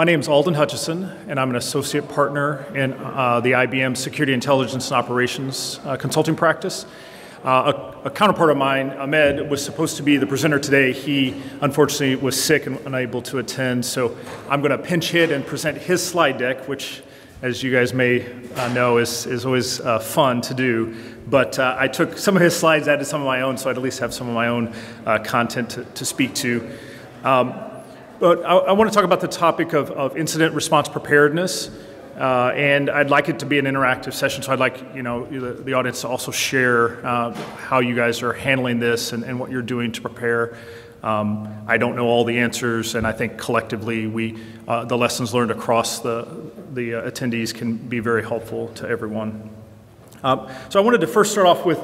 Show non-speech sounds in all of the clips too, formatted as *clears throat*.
my name is Alden Hutchinson, and I'm an associate partner in uh, the IBM Security Intelligence and Operations uh, consulting practice. Uh, a, a, counterpart of mine, Ahmed, was supposed to be the presenter today. He unfortunately was sick and unable to attend, so I'm going to pinch hit and present his slide deck, which, as you guys may uh, know, is, is always uh, fun to do. But uh, I took some of his slides, added some of my own, so I'd at least have some of my own content to, to, speak to. Um, but I, I, want to talk about the topic of, of incident response preparedness. Uh, and I'd like it to be an interactive session, so I'd like you know the, the audience to also share uh, how you guys are handling this and, and what you're doing to prepare. Um, I don't know all the answers, and I think collectively we uh, the lessons learned across the the uh, attendees can be very helpful to everyone. Um, so I wanted to first start off with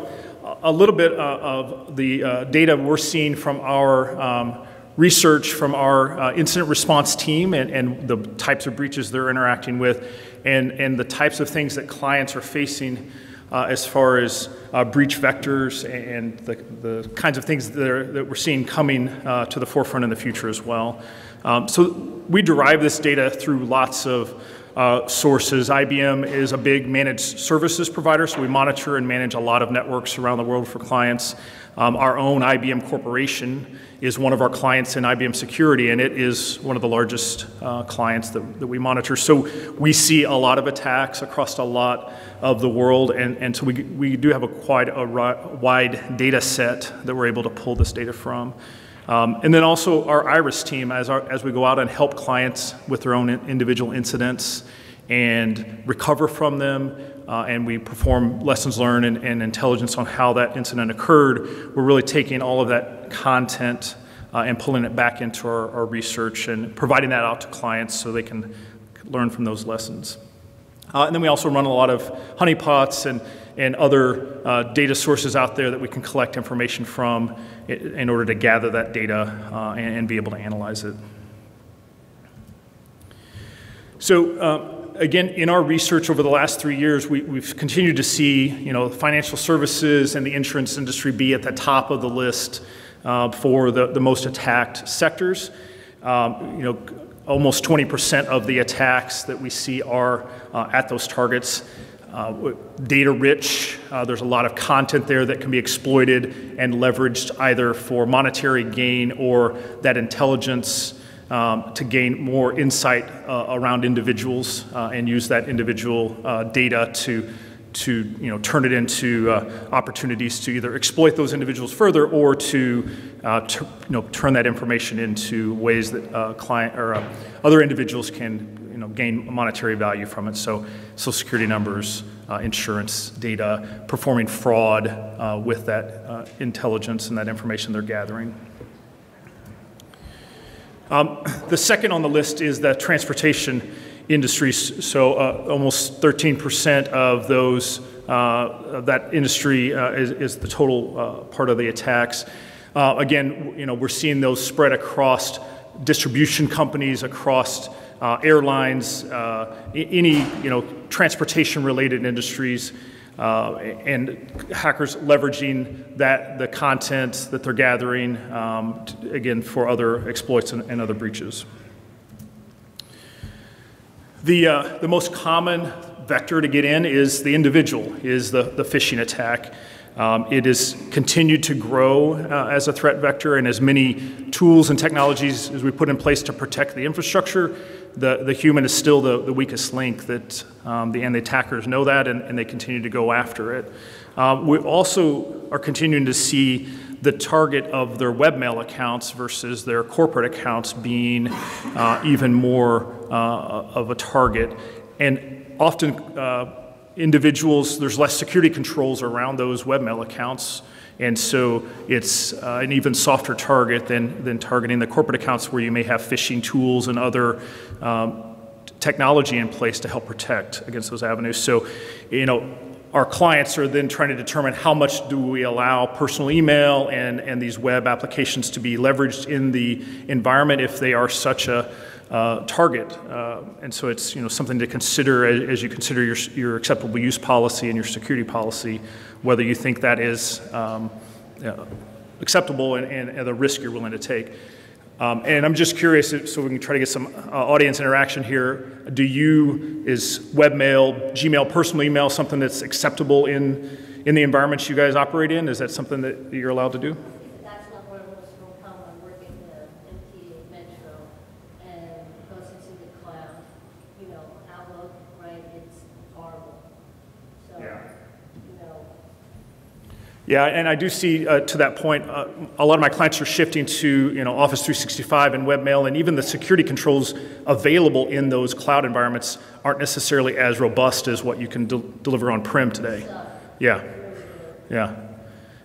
a little bit uh, of the uh, data we're seeing from our um, research from our uh, incident response team and, and, the types of breaches they're interacting with and, and the types of things that clients are facing uh, as far as uh, breach vectors and the, the kinds of things that, are, that we're seeing coming uh, to the forefront in the future as well. Um, so we derive this data through lots of uh, sources. IBM is a big managed services provider, so we monitor and manage a lot of networks around the world for clients. Um, our own IBM Corporation is one of our clients in IBM Security, and it is one of the largest uh, clients that, that we monitor. So we see a lot of attacks across a lot of the world, and, and so we, we do have a quite a wide data set that we're able to pull this data from. Um, and then also our IRIS team, as, our, as we go out and help clients with their own individual incidents and recover from them, uh, and we perform lessons learned and, and, intelligence on how that incident occurred, we're really taking all of that content uh, and pulling it back into our, our, research and providing that out to clients so they can learn from those lessons. Uh, and then we also run a lot of honeypots and, and other uh, data sources out there that we can collect information from in order to gather that data uh, and, and, be able to analyze it. So uh, again, in our research over the last three years, we, have continued to see, you know, financial services and the insurance industry be at the top of the list uh, for the, the most attacked sectors. Um, you know, almost 20% of the attacks that we see are uh, at those targets. Uh, data rich, uh, there's a lot of content there that can be exploited and leveraged either for monetary gain or that intelligence um, to gain more insight uh, around individuals uh, and use that individual uh, data to to you know turn it into uh, opportunities to either exploit those individuals further or to, uh, to you know turn that information into ways that client or other individuals can you know gain monetary value from it. So social security numbers, insurance data, performing fraud with that intelligence and that information they're gathering. Um, the second on the list is the transportation industry. So uh, almost 13% of those uh, that industry uh, is, is, the total uh, part of the attacks. Uh, again, you know, we're seeing those spread across distribution companies, across uh, airlines, any you know transportation-related industries. Uh, and hackers leveraging that the content that they're gathering um, to, again for other exploits and, and other breaches. The, uh, the most common vector to get in is the individual, is the, the phishing attack. Um, it has continued to grow uh, as a threat vector, and as many tools and technologies as we put in place to protect the infrastructure, the, the human is still the, the weakest link that um, the, and the attackers know that and, and they continue to go after it. Um, we also are continuing to see the target of their webmail accounts versus their corporate accounts being uh, even more uh, of a target. And often uh, individuals, there's less security controls around those webmail accounts. And so it's uh, an even softer target than, than targeting the corporate accounts where you may have phishing tools and other um, technology in place to help protect against those avenues. So, you know, our clients are then trying to determine how much do we allow personal email and, and these web applications to be leveraged in the environment if they are such a uh, target. Uh, and so it's you know, something to consider as, as, you consider your, your acceptable use policy and your security policy whether you think that is um, acceptable and, and, and, the risk you're willing to take. Um, and I'm just curious, so we can try to get some uh, audience interaction here. Do you, is webmail, Gmail, personal email something that's acceptable in, in the environments you guys operate in? Is that something that you're allowed to do? That's not where most will come. I work in the MTA Metro, and because it's in the cloud, you know, Outlook, right, it's horrible. So, Yeah. you know, Yeah, and I do see, uh, to that point, uh, a lot of my clients are shifting to, you know, Office 365 and webmail, and even the security controls available in those cloud environments aren't necessarily as robust as what you can del- deliver on-prem today. Yeah, yeah.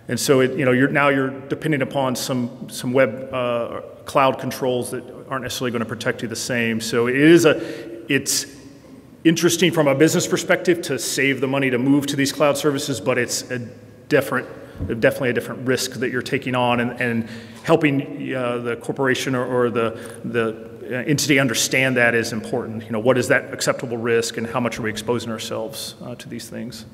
And so, it, you know, you're, now you're depending upon some, some web uh, cloud controls that aren't necessarily going to protect you the same. So it is a, it's interesting from a business perspective to save the money to move to these cloud services, but it's a different, definitely a different risk that you're taking on and, and helping uh, the corporation or, or the, the entity understand that is important. You know, what is that acceptable risk and how much are we exposing ourselves uh, to these things?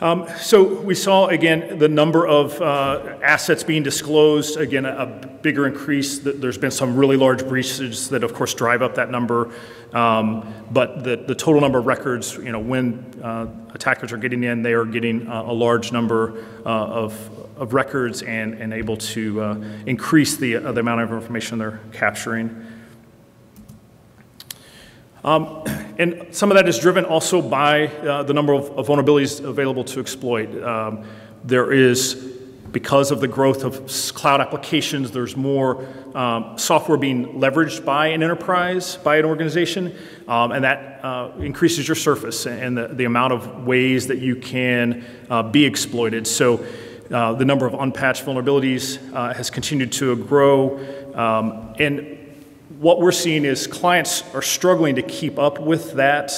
Um, so we saw again the number of uh, assets being disclosed. Again, a, a bigger increase. There's been some really large breaches that, of course, drive up that number. Um, but the, the total number of records, you know, when uh, attackers are getting in, they are getting uh, a large number uh, of, of records and, and able to uh, increase the, uh, the amount of information they're capturing. Um, and some of that is driven also by uh, the number of, of, vulnerabilities available to exploit. Um, there is, because of the growth of cloud applications, there's more um, software being leveraged by an enterprise, by an organization, um, and that uh, increases your surface and the, the amount of ways that you can uh, be exploited. So uh, the number of unpatched vulnerabilities uh, has continued to grow. Um, and what we're seeing is clients are struggling to keep up with that.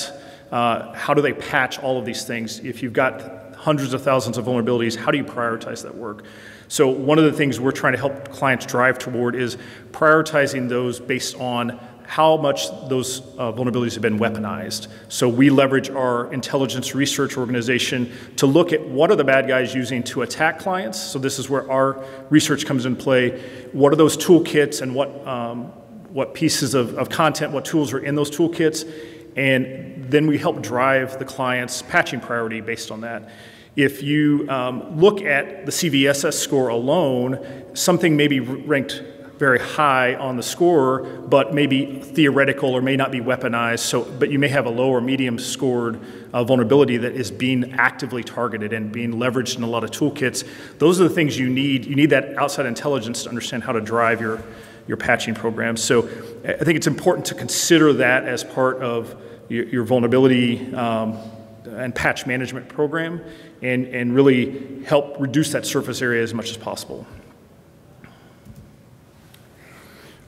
Uh, how do they patch all of these things? If you've got hundreds of thousands of vulnerabilities, how do you prioritize that work? So one of the things we're trying to help clients drive toward is prioritizing those based on how much those uh, vulnerabilities have been weaponized. So we leverage our intelligence research organization to look at what are the bad guys using to attack clients. So this is where our research comes in play. What are those toolkits and what um, what pieces of, of content, what tools are in those toolkits, and then we help drive the client's patching priority based on that. If you um, look at the CVSS score alone, something may be ranked very high on the score, but maybe theoretical or may not be weaponized. So, but you may have a low or medium scored uh, vulnerability that is being actively targeted and being leveraged in a lot of toolkits. Those are the things you need. You need that outside intelligence to understand how to drive your your patching program. So I think it's important to consider that as part of your, your vulnerability um, and patch management program and, and really help reduce that surface area as much as possible.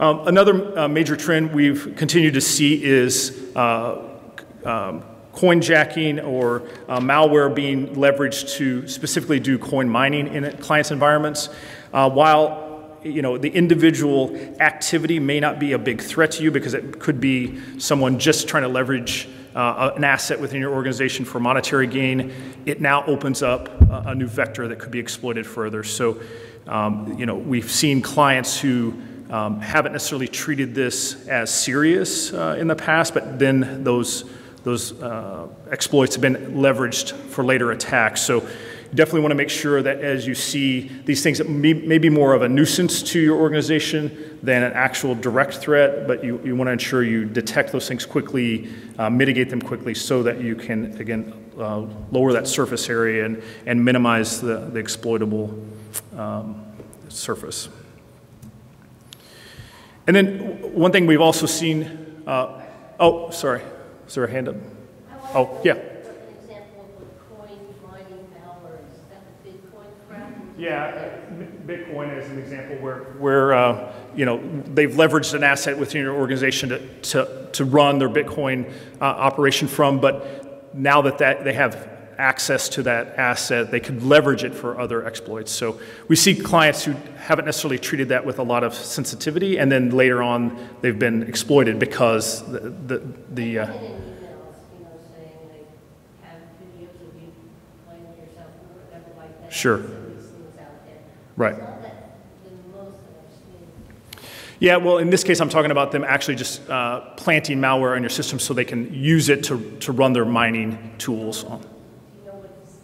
Um, another uh, major trend we've continued to see is uh, um, coin jacking or uh, malware being leveraged to specifically do coin mining in clients' environments. Uh, while you know, the individual activity may not be a big threat to you because it could be someone just trying to leverage uh, an asset within your organization for monetary gain. It now opens up a, a new vector that could be exploited further. So, um, you know, we've seen clients who um, haven't necessarily treated this as serious uh, in the past, but then those those uh, exploits have been leveraged for later attacks. So definitely want to make sure that as you see these things that may, may, be more of a nuisance to your organization than an actual direct threat, but you, you want to ensure you detect those things quickly, uh, mitigate them quickly so that you can, again, uh, lower that surface area and, and minimize the, the exploitable um, surface. And then one thing we've also seen, uh, oh, sorry, is there a hand up? Oh, yeah. Yeah, Bitcoin is an example where, where uh, you know, they've leveraged an asset within your organization to, to, to run their Bitcoin uh, operation from, but now that, that they have access to that asset, they could leverage it for other exploits. So we see clients who haven't necessarily treated that with a lot of sensitivity, and then later on they've been exploited because the, the, the uh, Sure. Right. Yeah, well, in this case, I'm talking about them actually just uh, planting malware on your system so they can use it to, to run their mining tools on. Do you know what this-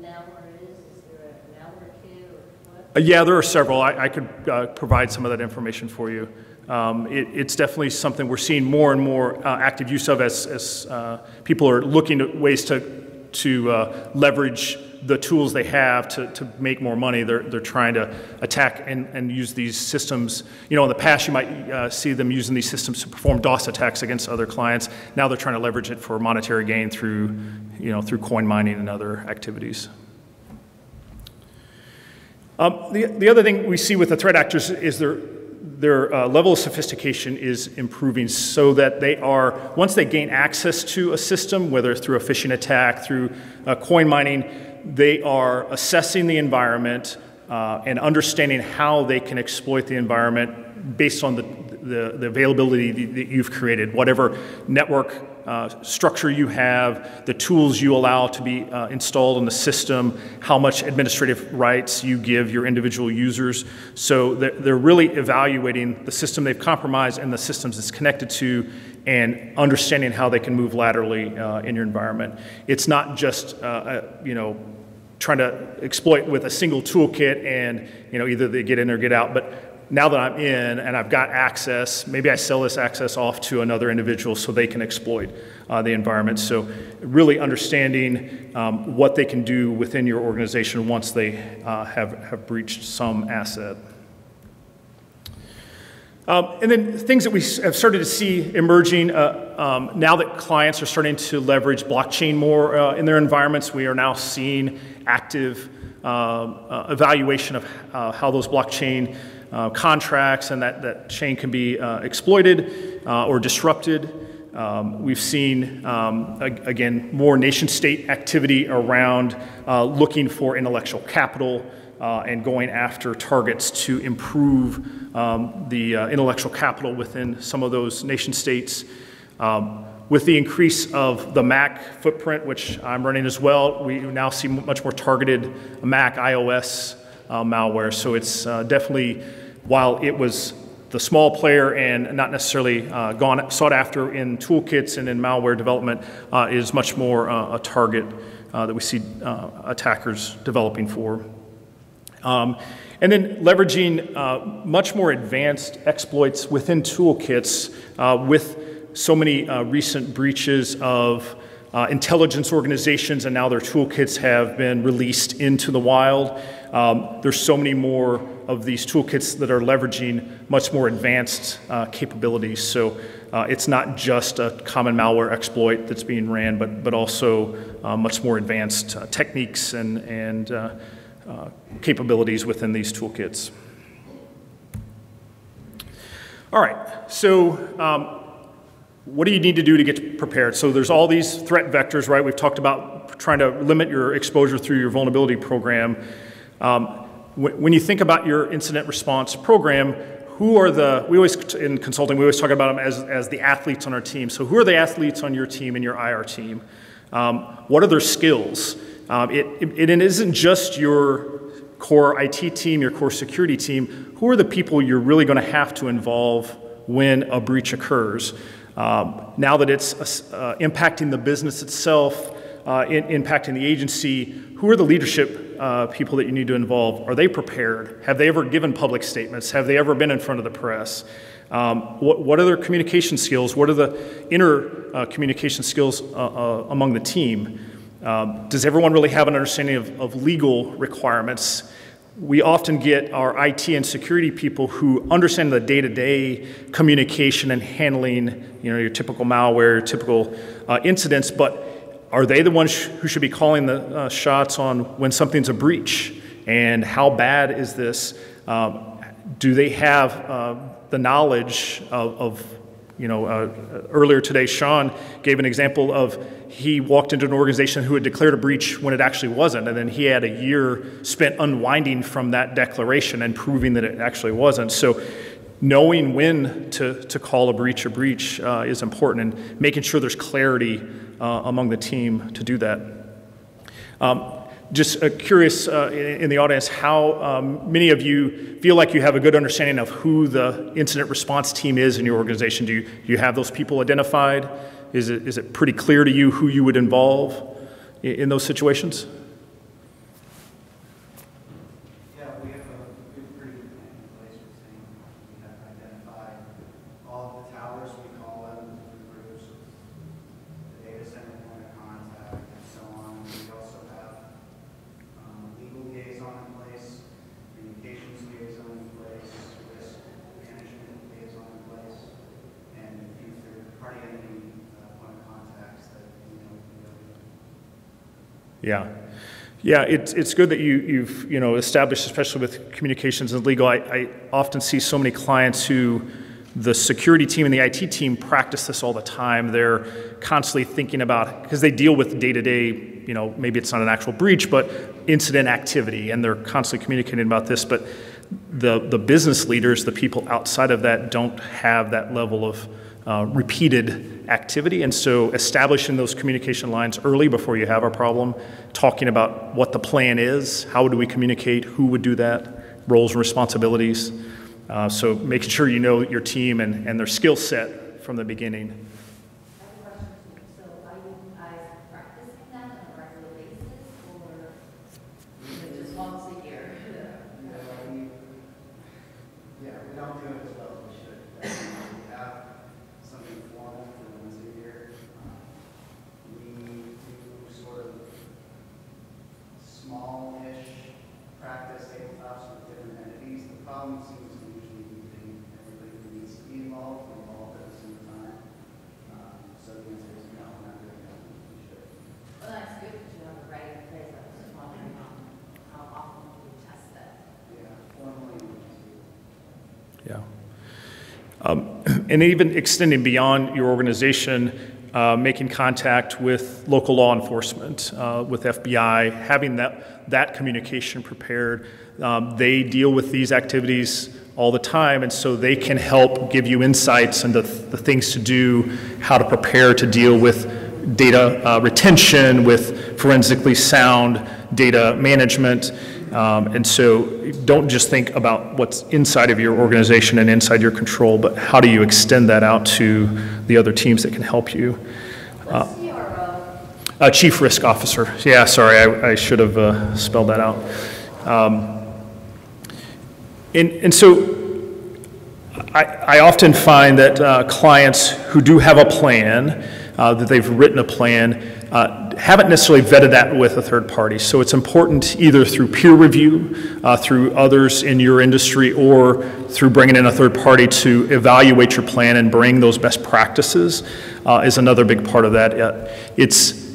malware is? Is there a malware kit or what? Yeah, there are several. I, I could uh, provide some of that information for you. Um, it, it's definitely something we're seeing more and more uh, active use of as, as uh, people are looking at ways to, to uh, leverage the tools they have to, to make more money. They're, they're trying to attack and, and use these systems. You know, in the past, you might uh, see them using these systems to perform DOS attacks against other clients. Now they're trying to leverage it for monetary gain through, you know, through coin mining and other activities. Um, the, the other thing we see with the threat actors is their, their uh, level of sophistication is improving so that they are, once they gain access to a system, whether it's through a phishing attack, through uh, coin mining, they are assessing the environment uh, and understanding how they can exploit the environment based on the, the, the availability that you've created, whatever network uh, structure you have, the tools you allow to be uh, installed in the system, how much administrative rights you give your individual users. So they're, they're really evaluating the system they've compromised and the systems it's connected to and understanding how they can move laterally uh, in your environment. It's not just, uh, uh, you know, trying to exploit with a single toolkit and, you know, either they get in or get out, but now that I'm in and I've got access, maybe I sell this access off to another individual so they can exploit uh, the environment. So, really understanding um, what they can do within your organization once they uh, have, have breached some asset. Um, and then things that we have started to see emerging uh, um, now that clients are starting to leverage blockchain more uh, in their environments, we are now seeing active uh, uh evaluation of uh, how those blockchain uh, contracts and that, that chain can be exploited or disrupted. Um, we've seen, um, again, more nation state activity around looking for intellectual capital uh, and going after targets to improve um, the uh, intellectual capital within some of those nation states. Um, with the increase of the Mac footprint, which I'm running as well, we now see much more targeted Mac iOS uh, malware. So it's uh, definitely, while it was the small player and not necessarily uh, gone sought after in toolkits and in malware development, uh, is much more a target that we see attackers developing for. Um, and then leveraging uh, much more advanced exploits within toolkits uh, with so many uh, recent breaches of uh, intelligence organizations, and now their toolkits have been released into the wild. Um, there's so many more of these toolkits that are leveraging much more advanced uh, capabilities. So uh, it's not just a common malware exploit that's being ran, but, but also much more advanced techniques and, and uh, capabilities within these toolkits. All right, so um, what do you need to do to get prepared? So there's all these threat vectors, right? We've talked about trying to limit your exposure through your vulnerability program. Um, when you think about your incident response program, who are the, we always, in consulting, we always talk about them as, as the athletes on our team. So who are the athletes on your team and your IR team? Um, what are their skills? Um, it, it, it isn't just your core IT team, your core security team. Who are the people you're really going to have to involve when a breach occurs? Um, now that it's uh, impacting the business itself, uh, in, impacting the agency, who are the leadership uh, people that you need to involve? Are they prepared? Have they ever given public statements? Have they ever been in front of the press? Um, what, what, are their communication skills? What are the inner uh, communication skills uh, uh, among the team? Um, does everyone really have an understanding of, of legal requirements? We often get our IT and security people who understand the day-to-day communication and handling, you know, your typical malware, typical uh, incidents, but are they the ones who should be calling the uh, shots on when something's a breach? And how bad is this? Um, do they have uh, the knowledge of, of you know, uh, earlier today, Sean gave an example of he walked into an organization who had declared a breach when it actually wasn't, and then he had a year spent unwinding from that declaration and proving that it actually wasn't. So, knowing when to, to call a breach a breach uh, is important, and making sure there's clarity uh, among the team to do that. Um, just uh, curious uh, in, the audience how um, many of you feel like you have a good understanding of who the incident response team is in your organization. Do you, do you have those people identified? Is it, is it pretty clear to you who you would involve in, in those situations? Yeah, we have a good, pretty good plan in place with saying, we have identified all of the towers, we call them, the groups, the data center point of contact, and so on. We also have, um, legal liaison in place, communications liaison in place, risk management liaison in place, and a few third-party entity, uh, point of contacts that, you know, we know Yeah. Yeah, it's, it's good that you, you've, you know, established, especially with communications and legal. I, I often see so many clients who, the security team and the IT team practice this all the time. They're constantly thinking about, because they deal with day-to-day, you know, maybe it's not an actual breach, but incident activity, and they're constantly communicating about this. But the, the business leaders, the people outside of that, don't have that level of uh, repeated activity. And so establishing those communication lines early before you have a problem, talking about what the plan is, how do we communicate, who would do that, roles and responsibilities. Uh, so making sure you know your team and, and their skill set from the beginning. I have a question for you. So are you guys practicing that on a regular basis or is it just once a year? Yeah, we, yeah, we don't do it as well as we should. We have something formal for once a year. Um, We do sort of small-ish practice tabletops with different entities. The problem seems to usually be getting everybody who needs to be involved, involved at the same time. Um, So the answer is no, we're not doing that. We should. Well, that's good because you have the right place. I was just wondering how, how often do you test that? Yeah, formally, we just. Yeah. Um, *clears throat* and even extending beyond your organization, uh, making contact with local law enforcement, uh, with FBI, having that, that communication prepared. Um, they deal with these activities all the time, and so they can help give you insights into the things to do, how to prepare to deal with data uh, retention, with forensically sound data management. Um, and so don't just think about what's inside of your organization and inside your control, but how do you extend that out to the other teams that can help you? Uh, Uh, Chief Risk Officer. Yeah, sorry, I, I should have uh, spelled that out. Um, and, and so I, I often find that uh, clients who do have a plan, uh, that they've written a plan, uh, haven't necessarily vetted that with a third party. So it's important either through peer review, uh, through others in your industry, or through bringing in a third party to evaluate your plan and bring those best practices uh, is another big part of that. Uh, it's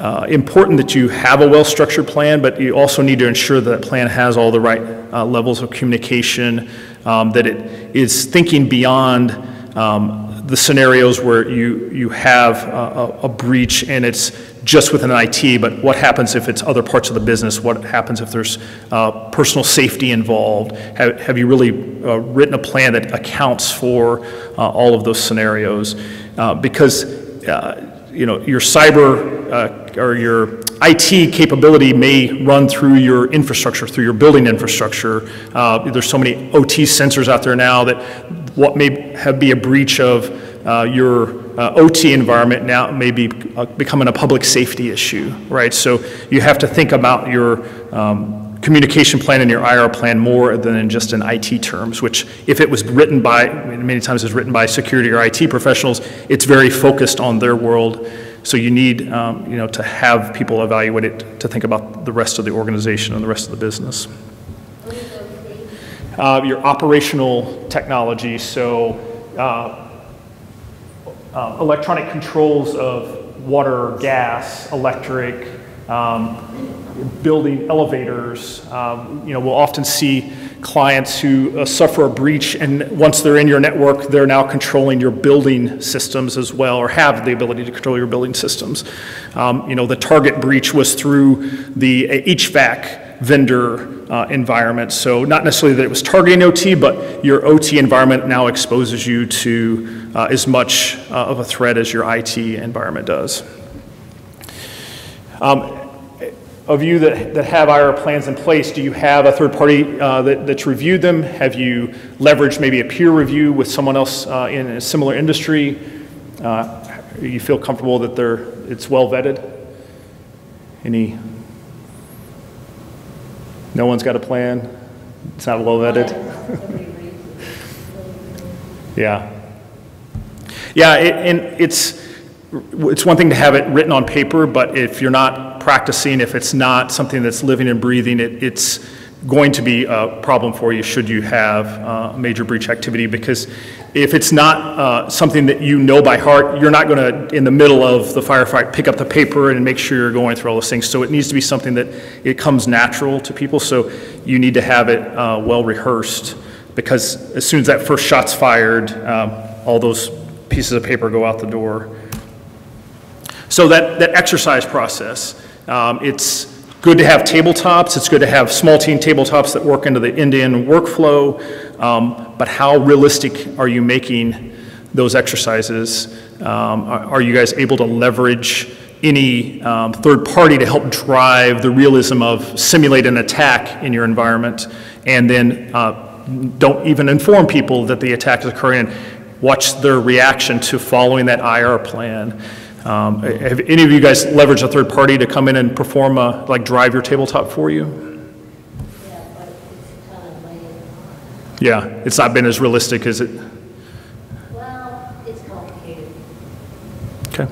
uh, important that you have a well-structured plan, but you also need to ensure that that plan has all the right uh, levels of communication, um, that it is thinking beyond um, the scenarios where you, you have a, a, breach and it's just within IT, but what happens if it's other parts of the business? What happens if there's uh, personal safety involved? Have, have you really uh, written a plan that accounts for uh, all of those scenarios? Uh, because uh, you know, your cyber or your IT capability may run through your infrastructure, through your building infrastructure. There's so many OT sensors out there now that what may have be a breach of uh, your uh, OT environment now may be uh, becoming a public safety issue, right? So you have to think about your um, communication plan and your IR plan more than in just in IT terms, which if it was written by, many times it's written by security or IT professionals, it's very focused on their world. So you need, um, you know, to have people evaluate it to think about the rest of the organization and the rest of the business. what is those things? Uh, your operational technology, so uh, uh, electronic controls of water, gas, electric, um, building elevators. Um, you know, we'll often see clients who uh, suffer a breach, and once they're in your network, they're now controlling your building systems as well, or have the ability to control your building systems. Um, you know, the Target breach was through the HVAC vendor uh, environment. So not necessarily that it was targeting OT, but your OT environment now exposes you to uh, as much uh, of a threat as your IT environment does. Um, of you that, that have IR plans in place, do you have a third party uh, that, that's reviewed them? Have you leveraged maybe a peer review with someone else uh, in a similar industry? Uh, you feel comfortable that they're, it's well vetted? Any? No one's got a plan? It's not well vetted? *laughs* Yeah. Yeah, it, and it's, it's one thing to have it written on paper, but if you're not practicing, if it's not something that's living and breathing, it, it's going to be a problem for you should you have uh, major breach activity because if it's not uh, something that you know by heart, you're not going to, in the middle of the firefight, pick up the paper and make sure you're going through all those things. So it needs to be something that it comes natural to people. So you need to have it uh, well rehearsed because as soon as that first shot's fired, um, all those pieces of paper go out the door. So that, that exercise process, um, it's good to have tabletops. It's good to have small team tabletops that work into the Indian workflow. Um, but how realistic are you making those exercises? Um, are, are you guys able to leverage any um, third party to help drive the realism of simulate an attack in your environment and then uh, don't even inform people that the attack is occurring and watch their reaction to following that IR plan. Um, have any of you guys leveraged a third party to come in and perform a, like drive your tabletop for you? Yeah, it's kind of late. Yeah, it's not been as realistic as it. Well, it's complicated. Okay.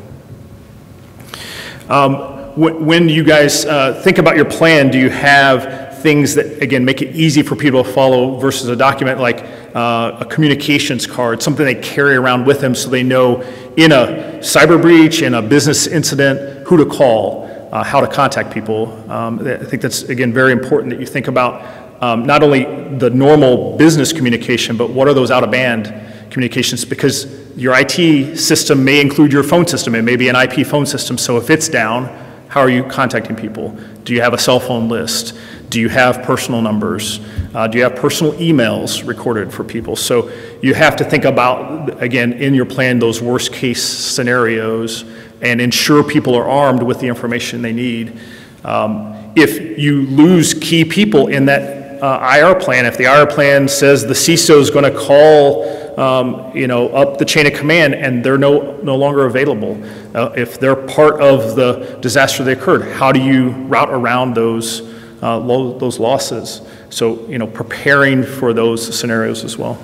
Um, wh- When you guys uh, think about your plan, do you have things that, again, make it easy for people to follow versus a document like uh, a communications card, something they carry around with them so they know in a cyber breach, in a business incident, who to call, uh, how to contact people? Um, I think that's, again, very important that you think about um, not only the normal business communication, but what are those out-of-band communications? Because your IT system may include your phone system. It may be an IP phone system. So if it's down, how are you contacting people? Do you have a cell phone list? Do you have personal numbers? Uh, do you have personal emails recorded for people? So you have to think about, again, in your plan, those worst case scenarios and ensure people are armed with the information they need. Um, if you lose key people in that uh, IR plan, if the IR plan says the CISO is going to call, um, you know, up the chain of command and they're no, no longer available, uh, if they're part of the disaster that occurred, how do you route around those, uh, those losses? So, you know, preparing for those scenarios as well.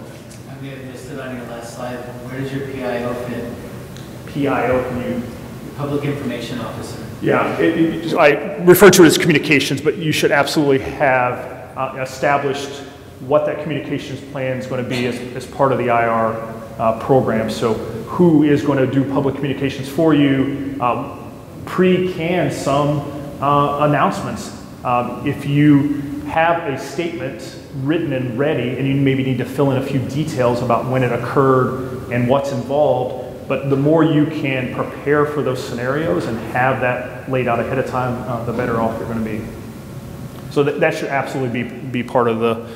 I may have missed it on your last slide. Where does your PIO fit? PIO, can you? Public Information Officer. Yeah, it- it- I refer to it as communications, but you should absolutely have uh, established what that communications plan is going to be as, as part of the IR uh, program. So who is going to do public communications for you? Um, Pre-can some uh, announcements. Um, If you have a statement written and ready, and you maybe need to fill in a few details about when it occurred and what's involved, but the more you can prepare for those scenarios and have that laid out ahead of time, uh, the better off you're going to be. So that, that should absolutely be, be part of the,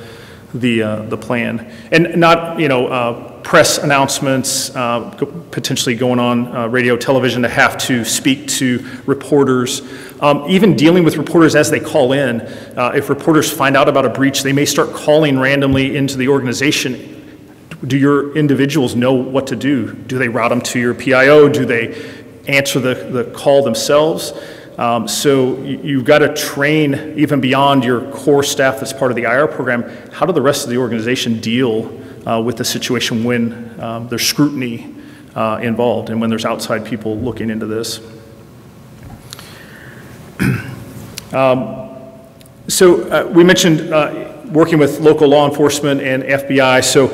the, uh, the plan. And not, you know, uh, press announcements, uh, potentially going on uh, radio, television to have to speak to reporters. Um, even dealing with reporters as they call in. Uh, if reporters find out about a breach, they may start calling randomly into the organization do your individuals know what to do? Do they route them to your PIO? Do they answer the, the call themselves? Um, so you, you've got to train even beyond your core staff that's part of the IR program. How do the rest of the organization deal uh, with the situation when um, there's scrutiny uh, involved and when there's outside people looking into this? *clears throat* So uh, we mentioned uh, working with local law enforcement and FBI. So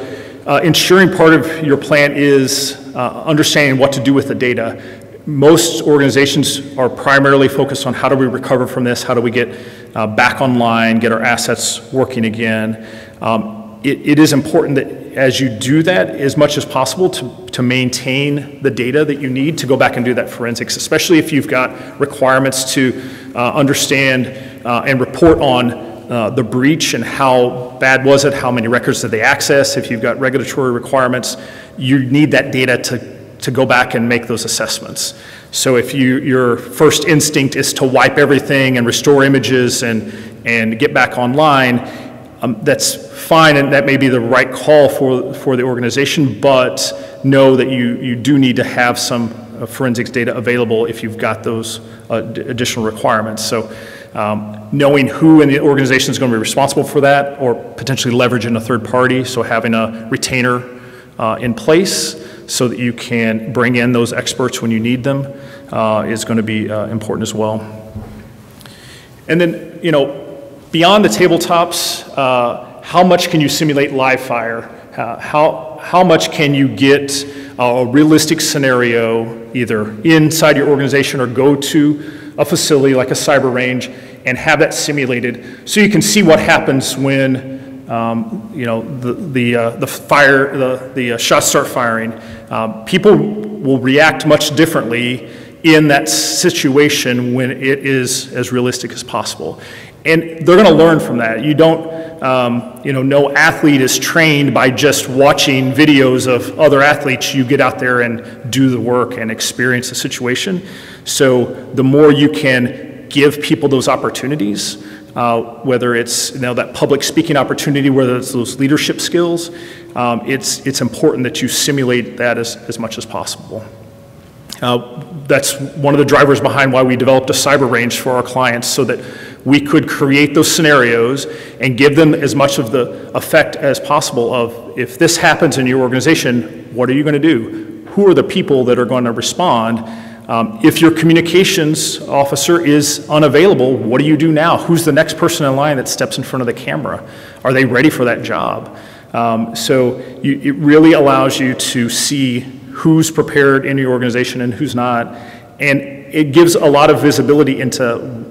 uh, ensuring part of your plan is uh, understanding what to do with the data. Most organizations are primarily focused on how do we recover from this, how do we get uh, back online, get our assets working again. Um, it, it is important that as you do that, as much as possible, to, to maintain the data that you need to go back and do that forensics, especially if you've got requirements to uh, understand uh, and report on uh, the breach and how bad was it, how many records did they access, if you've got regulatory requirements, you need that data to, to go back and make those assessments. So if you, your first instinct is to wipe everything and restore images and, and get back online, um, that's fine, and that may be the right call for, for the organization, but know that you, you do need to have some uh, forensics data available if you've got those uh, additional requirements. So um, knowing who in the organization is going to be responsible for that, or potentially leveraging a third party, so having a retainer uh, in place so that you can bring in those experts when you need them uh, is going to be uh, important as well. And then, you know, beyond the tabletops, uh, how much can you simulate live fire? Uh, how, how much can you get a realistic scenario either inside your organization or go to a facility like a cyber range and have that simulated so you can see what happens when um, you know, the, the, uh, the fire, the, the uh, shots start firing, um, people will react much differently in that situation when it is as realistic as possible. And they're going to learn from that. You don't, um, you know, no athlete is trained by just watching videos of other athletes. You get out there and do the work and experience the situation. So the more you can give people those opportunities, uh, whether it's you know, that public speaking opportunity, whether it's those leadership skills, um, it's, it's important that you simulate that as, as much as possible. Uh, that's one of the drivers behind why we developed a cyber range for our clients so that we could create those scenarios and give them as much of the effect as possible of if this happens in your organization, what are you going to do? Who are the people that are going to respond? Um, if your communications officer is unavailable, what do you do now? Who's the next person in line that steps in front of the camera? Are they ready for that job? Um, so you, it really allows you to see who's prepared in your organization and who's not. And it gives a lot of visibility into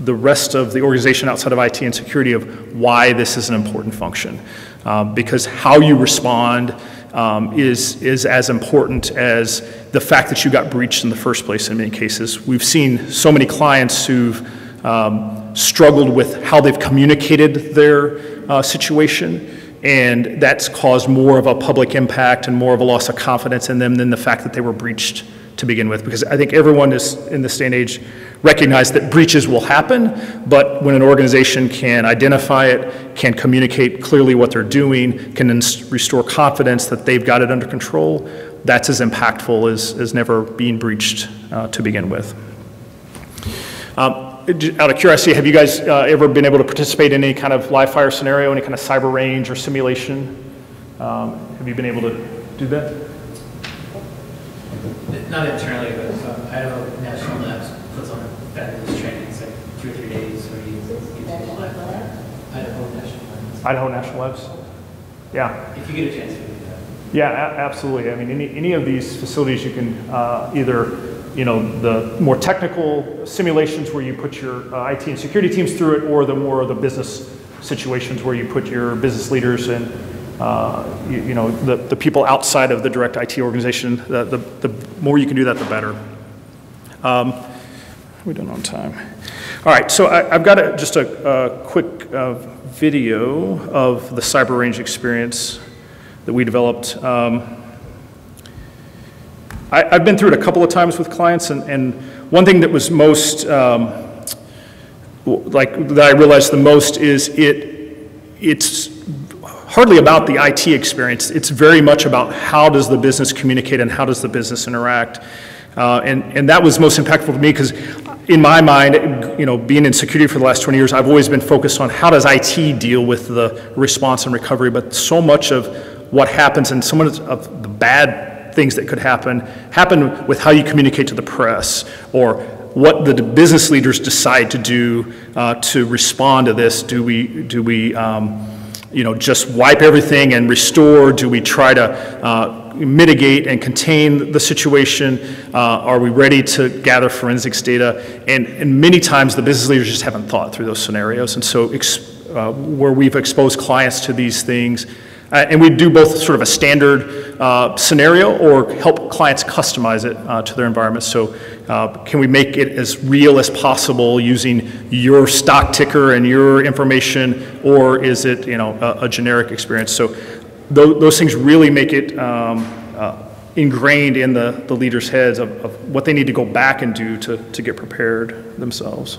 the rest of the organization outside of IT and security of why this is an important function. Um, because how you respond um, is, is as important as the fact that you got breached in the first place in many cases. We've seen so many clients who've um, struggled with how they've communicated their uh, situation, and that's caused more of a public impact and more of a loss of confidence in them than the fact that they were breached to begin with. Because I think everyone is in this day and age recognize that breaches will happen, but when an organization can identify it, can communicate clearly what they're doing, can restore confidence that they've got it under control, that's as impactful as, as never being breached uh, to begin with. Um, out of curiosity, have you guys uh, ever been able to participate in any kind of live fire scenario, any kind of cyber range or simulation? Um, have you been able to do that? Not internally, but um, Idaho National Labs puts on fabulous training. It's like two or three days where you, you do live fire. Idaho National Labs. Idaho National Labs? Yeah. If you get a chance to do that. Yeah, a- absolutely. I mean, any, any of these facilities, you can uh, either, you know, the more technical simulations where you put your uh, IT and security teams through it, or the more of the business situations where you put your business leaders and, uh, you, you know, the, the people outside of the direct IT organization. The, the, the more you can do that, the better. Um, we done on time. All right, so I, have got a, just a, a quick uh, video of the cyber range experience that we developed. Um, I, have been through it a couple of times with clients, and, and one thing that was most, um, like, that I realized the most is it, it's hardly about the IT experience. It's very much about how does the business communicate and how does the business interact. Uh, and, and that was most impactful to me because in my mind, you know, being in security for the last 20 years, I've always been focused on how does IT deal with the response and recovery, but so much of what happens and so much of the bad things that could happen happen with how you communicate to the press or what the business leaders decide to do uh, to respond to this. Do we, do we um, you know, just wipe everything and restore? Do we try to uh, mitigate and contain the situation? Uh, are we ready to gather forensics data? And, and many times the business leaders just haven't thought through those scenarios. And so, uh, where we've exposed clients to these things, uh, and we do both sort of a standard uh, scenario or help clients customize it uh, to their environment. So, uh, can we make it as real as possible using your stock ticker and your information, or is it you know a, a generic experience? So, th- those things really make it um, uh, ingrained in the, the leaders' heads of, of what they need to go back and do to, to get prepared themselves.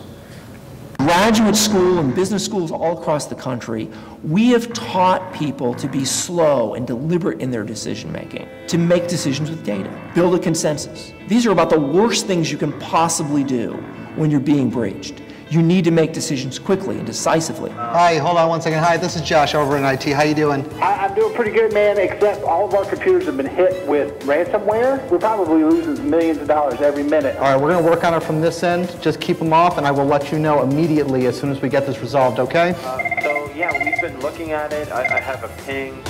Graduate school and business schools all across the country, we have taught people to be slow and deliberate in their decision making, to make decisions with data, build a consensus. These are about the worst things you can possibly do when you're being breached. You need to make decisions quickly and decisively. Hi, hold on one second. Hi, this is Josh over in IT. How you doing? I, I'm doing pretty good, man, except all of our computers have been hit with ransomware. We're probably losing millions of dollars every minute. All right, we're going to work on it from this end. Just keep them off, and I will let you know immediately as soon as we get this resolved, okay? Uh, so yeah, we've been looking at it. I, I have a ping.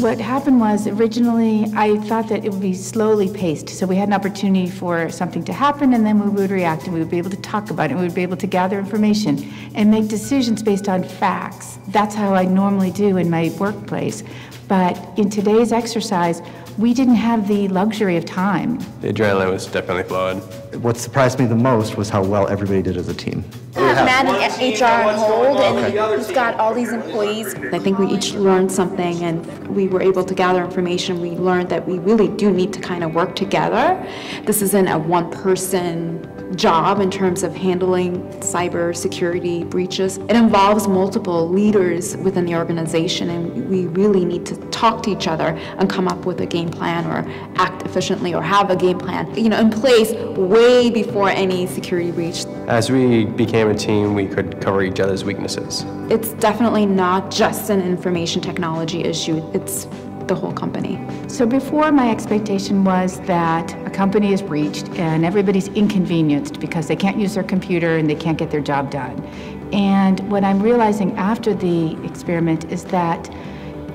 What happened was originally I thought that it would be slowly paced, so we had an opportunity for something to happen and then we would react and we would be able to talk about it, we would be able to gather information and make decisions based on facts. That's how I normally do in my workplace. But in today's exercise, we didn't have the luxury of time. The adrenaline was definitely flowing. What surprised me the most was how well everybody did as a team. We have Matt and HR on hold, and he's got all these employees. I think we each learned something, and we were able to gather information. We learned that we really do need to kind of work together. This isn't a one-person job in terms of handling cyber security breaches. It involves multiple leaders within the organization, and we really need to talk to each other and come up with a game plan or act efficiently or have a game plan, you know, in place way before any security breach. As we became a team, we could cover each other's weaknesses. It's definitely not just an information technology issue, it's the whole company. So before, my expectation was that a company is breached and everybody's inconvenienced because they can't use their computer and they can't get their job done. And what I'm realizing after the experiment is that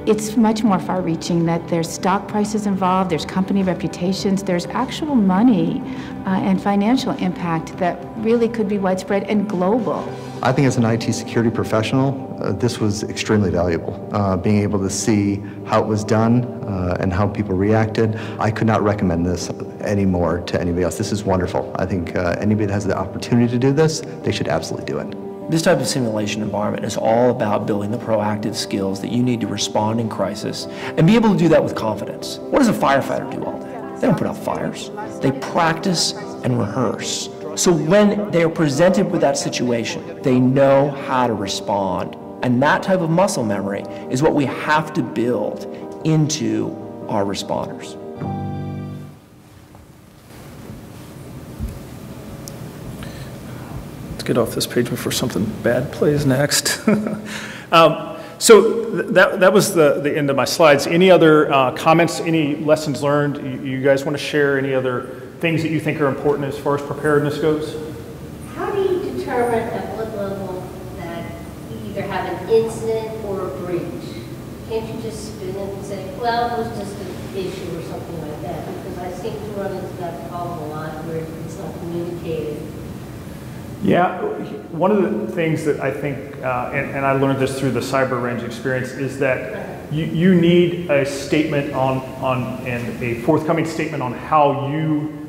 it's much more far-reaching, that there's stock prices involved, there's company reputations, there's actual money uh, and financial impact that really could be widespread and global. I think as an IT security professional, uh, this was extremely valuable. Uh, being able to see how it was done uh, and how people reacted. I could not recommend this anymore to anybody else. This is wonderful. I think uh, anybody that has the opportunity to do this, they should absolutely do it. This type of simulation environment is all about building the proactive skills that you need to respond in crisis and be able to do that with confidence. What does a firefighter do all day? They don't put out fires. They practice and rehearse. So when they are presented with that situation, they know how to respond. And that type of muscle memory is what we have to build into our responders. Let's get off this page before something bad plays next. *laughs* Um, So th- that, that was the, the end of my slides. Any other uh, comments, any lessons learned? You you guys want to share any other things that you think are important as far as preparedness goes? How do you determine at what level that you either have an incident or a breach? Can't you just spin it and say, well, it was just an issue or something like that? Because I seem to run into that problem a lot where it's not communicated. Yeah, one of the things that I think, uh, and, and I learned this through the cyber range experience, is that you, you need a statement on, on, and a forthcoming statement on how you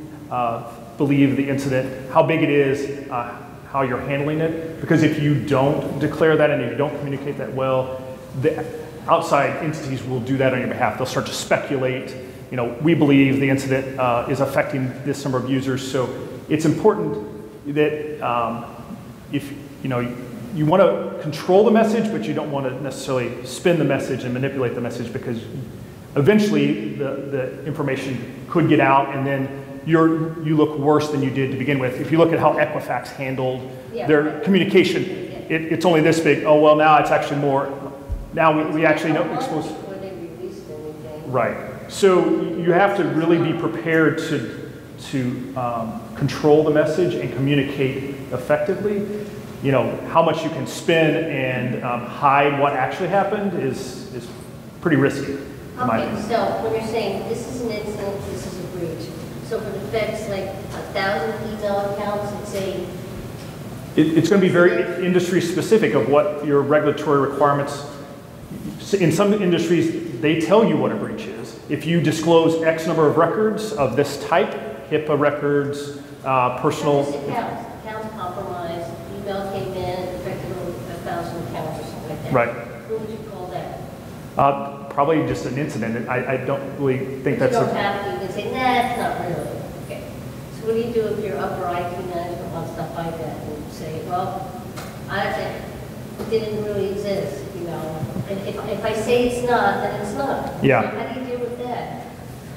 believe the incident, how big it is, uh, how you're handling it. Because if you don't declare that and if you don't communicate that well, the outside entities will do that on your behalf. They'll start to speculate. You know, we believe the incident uh, is affecting this number of users, so it's important that um, if you know you want to control the message, but you don't want to necessarily spin the message and manipulate the message because eventually the, the information could get out and then you're, you look worse than you did to begin with. If you look at how Equifax handled Yeah. their communication, it, it's only this big. Oh well, now it's actually more. Now we, we actually know expose. Right. So you have to really be prepared to, to um, control the message and communicate effectively. You know, how much you can spin and um, hide what actually happened is, is pretty risky. Okay, so when you're saying this is an incident, this is a breach, so for the feds, like a thousand email accounts that say, It, it's going to be very industry specific of what your regulatory requirements. In some industries, they tell you what a breach is. If you disclose X number of records of this type, HIPAA records, uh, personal. Accounts, accounts compromised, email came in, affected a thousand accounts or something like that. Right. Who would you call that? Uh, Probably just an incident. I, I don't really think You that's, don't a- have to, you say, nah, it's not really. Okay. So what do you do if your upper IT management wants stuff like that and say, well, I, it didn't really exist, you know? And if, if I say it's not, then it's not. Yeah. How do you deal with that?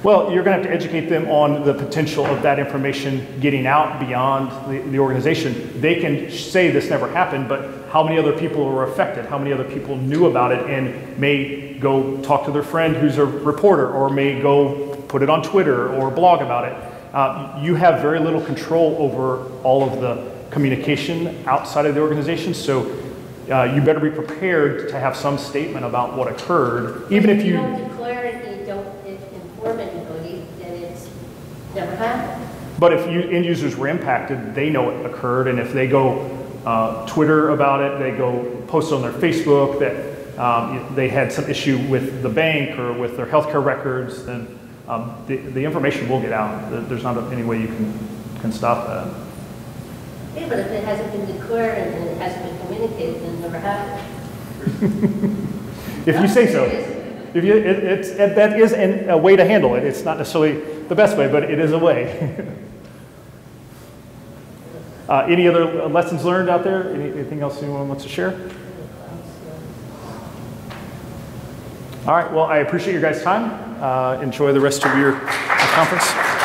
well, you're going to have to educate them on the potential of that information getting out beyond the, the organization. They can say this never happened, but how many other people were affected? How many other people knew about it and may go talk to their friend who's a reporter or may go put it on Twitter or blog about it? Uh, you have very little control over all of the communication outside of the organization, so uh, you better be prepared to have some statement about what occurred, even if you you. don't declare it, you don't inform anybody, then it's never happened. But if you, end users were impacted, they know it occurred, and if they go uh, Twitter about it, they go post on their Facebook that um, they had some issue with the bank or with their healthcare records, then um, the, the information will get out. There's not any way you can, can stop that. Yeah, but if it hasn't been declared and it hasn't been communicated, then it never happened. *laughs* If you say so. If you, it, it's, it, that is an, a way to handle it. It's not necessarily the best way, but it is a way. *laughs* uh, any other lessons learned out there? Any, anything else anyone wants to share? All right. Well, I appreciate your guys' time. Uh, enjoy the rest of your conference.